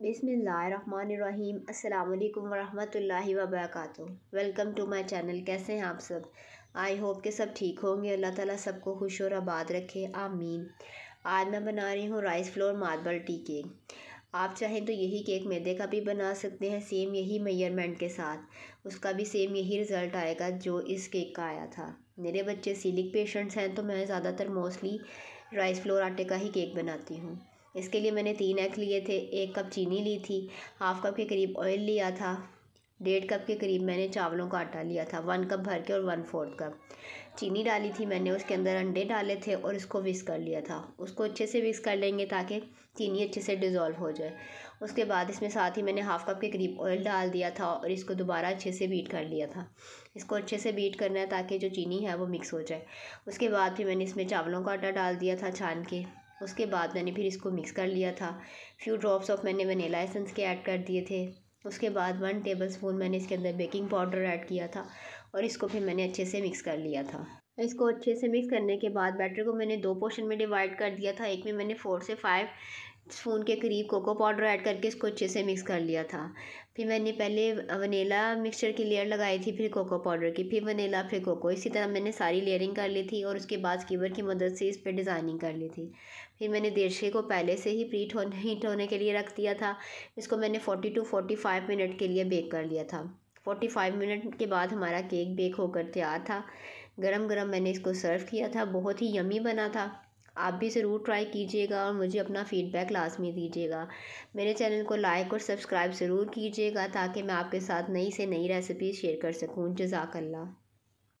बिसमीम अल्लाम वरहमतुल्लाहि वबरकातुहू। Welcome to my channel. कैसे हैं आप सब? आई होप के सब ठीक होंगे। अल्लाह ताला सबको खुश और आबाद रखे। आमीन। आज मैं बना रही हूँ rice flour marble tea cake. आप चाहें तो यही केक मैदे का भी बना सकते हैं, सेम यही मेयरमेंट के साथ। उसका भी सेम यही रिज़ल्ट आएगा जो इस केक का आया था। मेरे बच्चे सीलिक पेशेंट्स हैं तो मैं ज़्यादातर मोस्टली राइस फ्लोर आटे का ही केक बनाती हूँ। इसके लिए मैंने तीन एग लिए थे। एक कप चीनी ली थी। हाफ़ कप के करीब ऑयल लिया था। डेढ़ कप के करीब मैंने चावलों का आटा लिया था। वन कप भर के और वन फोर्थ कप चीनी डाली थी मैंने, उसके अंदर अंडे डाले थे और इसको विक्स कर लिया था। उसको अच्छे से विक्स कर लेंगे ताकि चीनी अच्छे से डिज़ोल्व हो जाए। उसके बाद इसमें साथ ही मैंने हाफ़ कप के करीब ऑयल डाल दिया था और इसको दोबारा अच्छे से बीट कर लिया था। इसको अच्छे से बीट करना है ताकि जो चीनी है वो मिक्स हो जाए। उसके बाद फिर मैंने इसमें चावलों का आटा डाल दिया था छान के। उसके बाद मैंने फिर इसको मिक्स कर लिया था। फ्यू ड्रॉप्स ऑफ़ मैंने वनीला एसेंस के ऐड कर दिए थे। उसके बाद वन टेबल स्पून मैंने इसके अंदर बेकिंग पाउडर ऐड किया था और इसको फिर मैंने अच्छे से मिक्स कर लिया था। इसको अच्छे से मिक्स करने के बाद बैटर को मैंने दो पोर्शन में डिवाइड कर दिया था। एक में मैंने फोर से फाइव स्पून के करीब कोको पाउडर ऐड करके इसको अच्छे से मिक्स कर लिया था। फिर मैंने पहले वनीला मिक्सचर की लेयर लगाई थी, फिर कोको पाउडर की, फिर वनीला फिर कोको इसी तरह मैंने सारी लेयरिंग कर ली थी और उसके बाद स्कीवर की मदद से इस पर डिज़ाइनिंग कर ली थी। फिर मैंने देरशे को पहले से ही प्रीट होने हीट होने के लिए रख दिया था। इसको मैंने forty two forty five minute के लिए बेक कर लिया था। फोर्टी फाइव मिनट के बाद हमारा केक बेक होकर तैयार था। गरम गरम मैंने इसको सर्व किया था। बहुत ही यमी बना था। आप भी ज़रूर ट्राई कीजिएगा और मुझे अपना फ़ीडबैक लाजमी दीजिएगा। मेरे चैनल को लाइक और सब्सक्राइब ज़रूर कीजिएगा ताकि मैं आपके साथ नई से नई रेसिपी शेयर कर सकूँ। जजाकल्ला